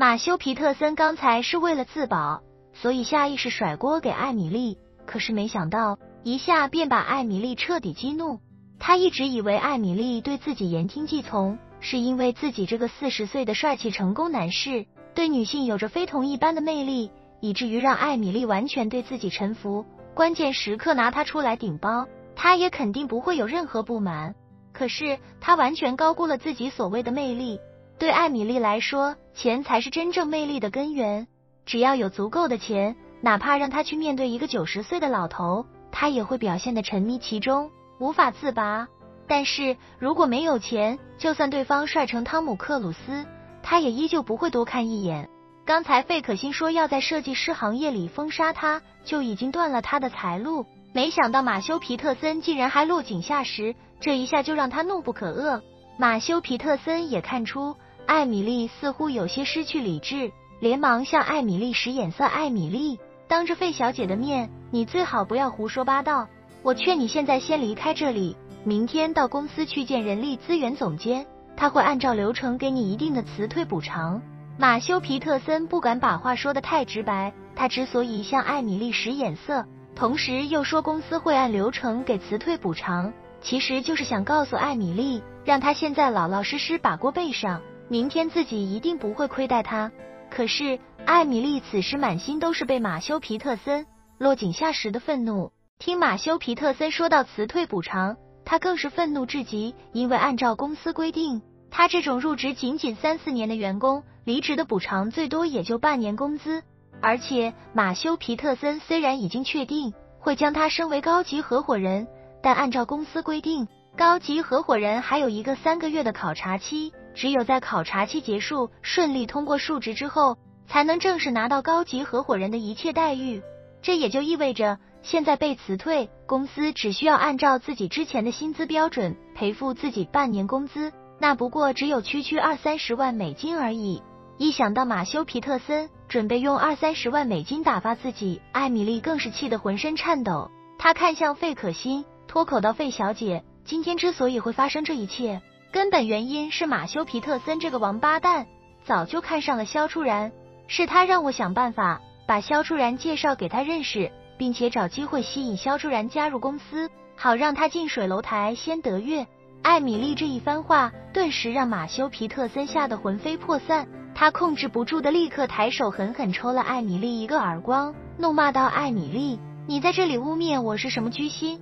马修皮特森刚才是为了自保，所以下意识甩锅给艾米丽，可是没想到一下便把艾米丽彻底激怒。他一直以为艾米丽对自己言听计从，是因为自己这个四十岁的帅气成功男士对女性有着非同一般的魅力，以至于让艾米丽完全对自己臣服。关键时刻拿他出来顶包，他也肯定不会有任何不满。可是他完全高估了自己所谓的魅力。对艾米丽来说，钱才是真正魅力的根源。只要有足够的钱，哪怕让他去面对一个九十岁的老头，他也会表现的沉迷其中，无法自拔。但是如果没有钱，就算对方帅成汤姆克鲁斯，他也依旧不会多看一眼。刚才费可欣说要在设计师行业里封杀他，就已经断了他的财路。没想到马修皮特森竟然还落井下石，这一下就让他怒不可遏。马修皮特森也看出。艾米丽似乎有些失去理智，连忙向艾米丽使眼色。艾米丽，当着费小姐的面，你最好不要胡说八道。我劝你现在先离开这里，明天到公司去见人力资源总监，他会按照流程给你一定的辞退补偿。马修皮特森不敢把话说的太直白，他之所以向艾米丽使眼色，同时又说公司会按流程给辞退补偿，其实就是想告诉艾米丽，让她现在老老实实把锅背上。明天自己一定不会亏待他。可是艾米丽此时满心都是被马修皮特森落井下石的愤怒。听马修皮特森说到辞退补偿，他更是愤怒至极。因为按照公司规定，他这种入职仅仅三四年的员工，离职的补偿最多也就半年工资。而且马修皮特森虽然已经确定会将他升为高级合伙人，但按照公司规定，高级合伙人还有一个三个月的考察期。只有在考察期结束、顺利通过述职之后，才能正式拿到高级合伙人的一切待遇。这也就意味着，现在被辞退，公司只需要按照自己之前的薪资标准赔付自己半年工资，那不过只有区区二三十万美金而已。一想到马修皮特森准备用二三十万美金打发自己，艾米丽更是气得浑身颤抖。她看向费可欣，脱口道：“费小姐，今天之所以会发生这一切。”根本原因是马修皮特森这个王八蛋早就看上了肖初然，是他让我想办法把肖初然介绍给他认识，并且找机会吸引肖初然加入公司，好让他近水楼台先得月。艾米丽这一番话顿时让马修皮特森吓得魂飞魄散，他控制不住的立刻抬手狠狠抽了艾米丽一个耳光，怒骂道：“艾米丽，你在这里污蔑我是什么居心？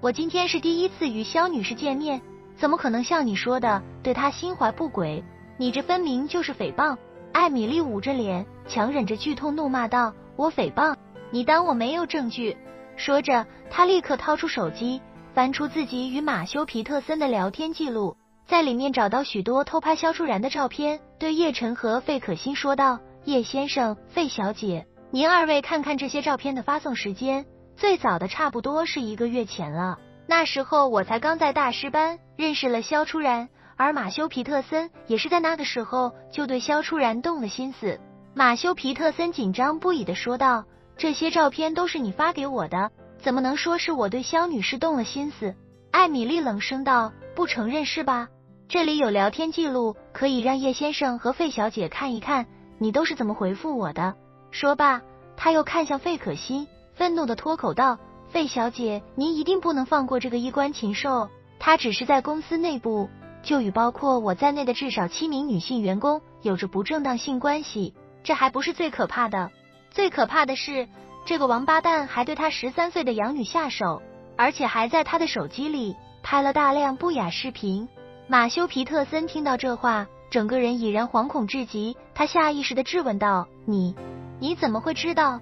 我今天是第一次与肖女士见面。”怎么可能像你说的对她心怀不轨？你这分明就是诽谤！艾米丽捂着脸，强忍着剧痛怒骂道：“我诽谤？你当我没有证据？”说着，她立刻掏出手机，翻出自己与马修皮特森的聊天记录，在里面找到许多偷拍肖初然的照片，对叶晨和费可欣说道：“叶先生、费小姐，您二位看看这些照片的发送时间，最早的差不多是一个月前了。”那时候我才刚在大师班认识了肖初然，而马修皮特森也是在那个时候就对肖初然动了心思。马修皮特森紧张不已的说道：“这些照片都是你发给我的，怎么能说是我对肖女士动了心思？”艾米丽冷声道：“不承认是吧？这里有聊天记录，可以让叶先生和费小姐看一看，你都是怎么回复我的。”说罢，他又看向费可欣，愤怒的脱口道。费小姐，您一定不能放过这个衣冠禽兽。他只是在公司内部就与包括我在内的至少七名女性员工有着不正当性关系。这还不是最可怕的，最可怕的是这个王八蛋还对他十三岁的养女下手，而且还在他的手机里拍了大量不雅视频。马修皮特森听到这话，整个人已然惶恐至极，他下意识的质问道：“你，你怎么会知道？”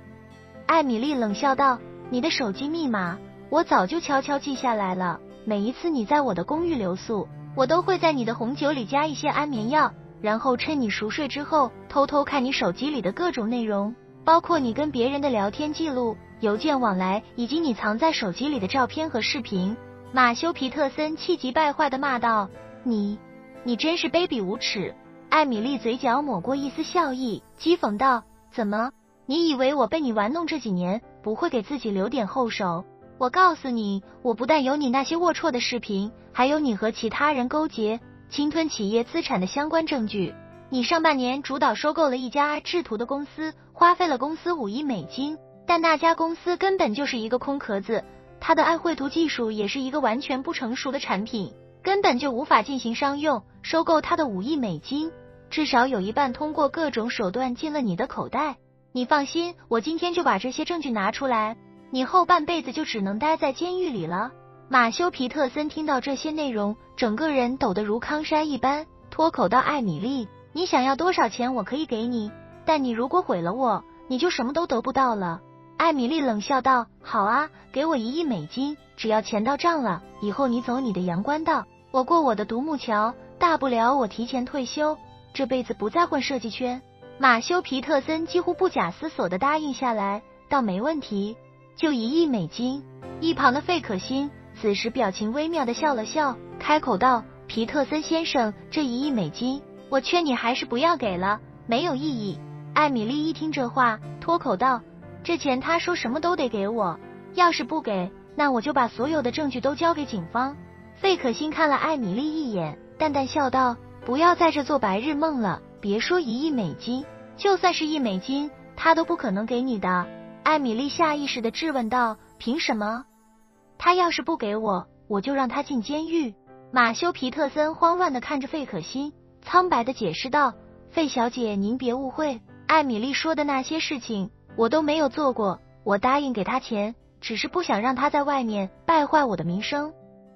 艾米丽冷笑道。你的手机密码我早就悄悄记下来了。每一次你在我的公寓留宿，我都会在你的红酒里加一些安眠药，然后趁你熟睡之后，偷偷看你手机里的各种内容，包括你跟别人的聊天记录、邮件往来，以及你藏在手机里的照片和视频。马修皮特森气急败坏的骂道：“你，你真是卑鄙无耻！”艾米丽嘴角抹过一丝笑意，讥讽道：“怎么？你以为我被你玩弄这几年？”不会给自己留点后手。我告诉你，我不但有你那些龌龊的视频，还有你和其他人勾结、侵吞企业资产的相关证据。你上半年主导收购了一家制图的公司，花费了公司五亿美金，但那家公司根本就是一个空壳子，它的爱绘图技术也是一个完全不成熟的产品，根本就无法进行商用。收购它的五亿美金，至少有一半通过各种手段进了你的口袋。你放心，我今天就把这些证据拿出来，你后半辈子就只能待在监狱里了。马修·皮特森听到这些内容，整个人抖得如康山一般，脱口道：“艾米丽。”你想要多少钱，我可以给你，但你如果毁了我，你就什么都得不到了。艾米丽冷笑道：“好啊，给我一亿美金，只要钱到账了，以后你走你的阳关道，我过我的独木桥，大不了我提前退休，这辈子不再混设计圈。”马修·皮特森几乎不假思索的答应下来，道：“没问题，就一亿美金。”一旁的费可欣此时表情微妙的笑了笑，开口道：“皮特森先生，这一亿美金。”我劝你还是不要给了，没有意义。艾米丽一听这话，脱口道：“这钱他说什么都得给我，要是不给，那我就把所有的证据都交给警方。”费可欣看了艾米丽一眼，淡淡笑道：“不要在这做白日梦了，别说一亿美金，就算是一美金，他都不可能给你的。”艾米丽下意识的质问道：“凭什么？他要是不给我，我就让他进监狱。”马修·皮特森慌乱的看着费可欣。苍白的解释道：“费小姐，您别误会，艾米丽说的那些事情我都没有做过。我答应给他钱，只是不想让他在外面败坏我的名声。”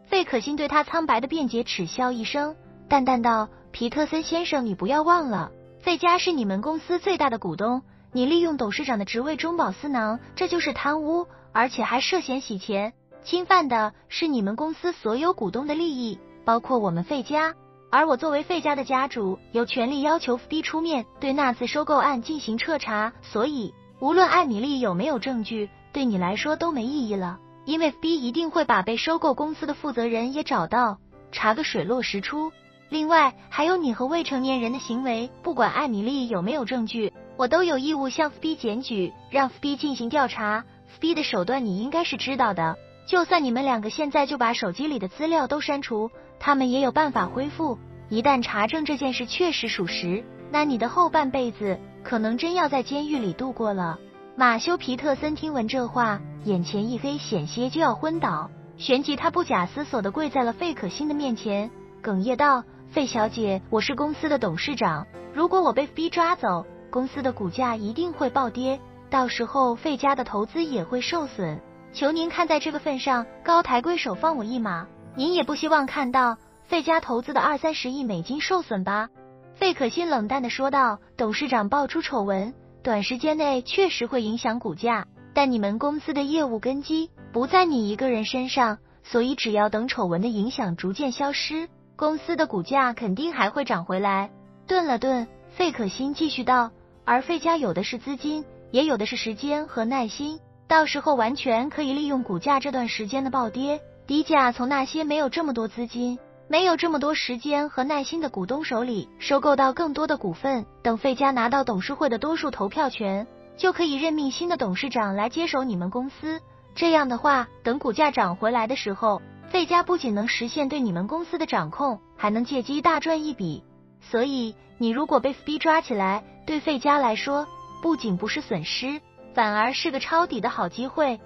费可欣对他苍白的辩解耻笑一声，淡淡道：“皮特森先生，你不要忘了，费家是你们公司最大的股东，你利用董事长的职位中饱私囊，这就是贪污，而且还涉嫌洗钱，侵犯的是你们公司所有股东的利益，包括我们费家。”而我作为费家的家主，有权利要求 FB 出面对那次收购案进行彻查。所以，无论艾米丽有没有证据，对你来说都没意义了，因为 FB 一定会把被收购公司的负责人也找到，查个水落石出。另外，还有你和未成年人的行为，不管艾米丽有没有证据，我都有义务向 FB 检举，让 FB 进行调查。FB 的手段你应该是知道的，就算你们两个现在就把手机里的资料都删除。他们也有办法恢复。一旦查证这件事确实属实，那你的后半辈子可能真要在监狱里度过了。马修·皮特森听闻这话，眼前一黑，险些就要昏倒。旋即，他不假思索的跪在了费可欣的面前，哽咽道：“费小姐，我是公司的董事长，如果我被逼抓走，公司的股价一定会暴跌，到时候费家的投资也会受损。求您看在这个份上，高抬贵手，放我一马。”您也不希望看到费家投资的二三十亿美金受损吧？费可欣冷淡的说道。董事长爆出丑闻，短时间内确实会影响股价，但你们公司的业务根基不在你一个人身上，所以只要等丑闻的影响逐渐消失，公司的股价肯定还会涨回来。顿了顿，费可欣继续道：而费家有的是资金，也有的是时间和耐心，到时候完全可以利用股价这段时间的暴跌。低价从那些没有这么多资金、没有这么多时间和耐心的股东手里收购到更多的股份，等费家拿到董事会的多数投票权，就可以任命新的董事长来接手你们公司。这样的话，等股价涨回来的时候，费家不仅能实现对你们公司的掌控，还能借机大赚一笔。所以，你如果被 FB 抓起来，对费家来说，不仅不是损失，反而是个抄底的好机会。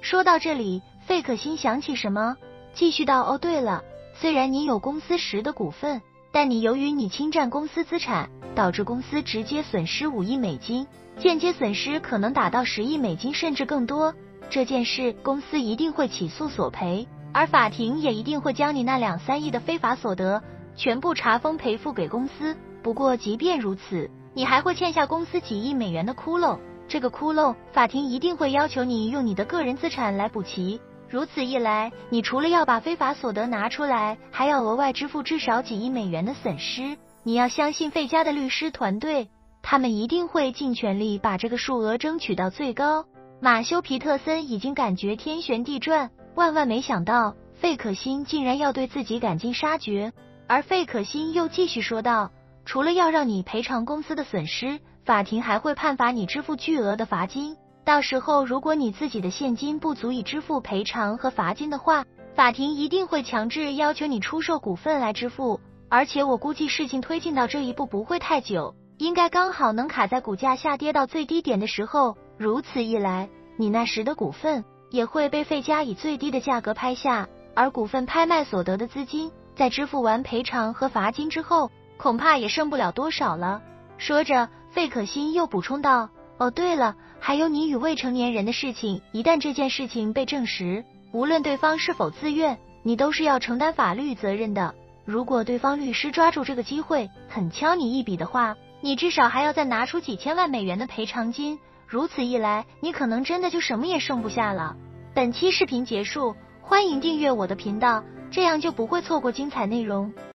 说到这里。费可欣想起什么，继续道：“哦，对了，虽然你有公司十的股份，但你由于你侵占公司资产，导致公司直接损失五亿美金，间接损失可能达到十亿美金甚至更多。这件事公司一定会起诉索赔，而法庭也一定会将你那两三亿的非法所得全部查封赔付给公司。不过，即便如此，你还会欠下公司几亿美元的窟窿，这个窟窿法庭一定会要求你用你的个人资产来补齐。”如此一来，你除了要把非法所得拿出来，还要额外支付至少几亿美元的损失。你要相信费家的律师团队，他们一定会尽全力把这个数额争取到最高。马修·皮特森已经感觉天旋地转，万万没想到费可欣竟然要对自己赶尽杀绝。而费可欣又继续说道：“除了要让你赔偿公司的损失，法庭还会判罚你支付巨额的罚金。”到时候，如果你自己的现金不足以支付赔偿和罚金的话，法庭一定会强制要求你出售股份来支付。而且我估计事情推进到这一步不会太久，应该刚好能卡在股价下跌到最低点的时候。如此一来，你那时的股份也会被费加以最低的价格拍下，而股份拍卖所得的资金，在支付完赔偿和罚金之后，恐怕也剩不了多少了。说着，费可欣又补充道：“哦，对了，还有你与未成年人的事情，一旦这件事情被证实，无论对方是否自愿，你都是要承担法律责任的。如果对方律师抓住这个机会狠敲你一笔的话，你至少还要再拿出几千万美元的赔偿金。”如此一来，你可能真的就什么也剩不下了。本期视频结束，欢迎订阅我的频道，这样就不会错过精彩内容。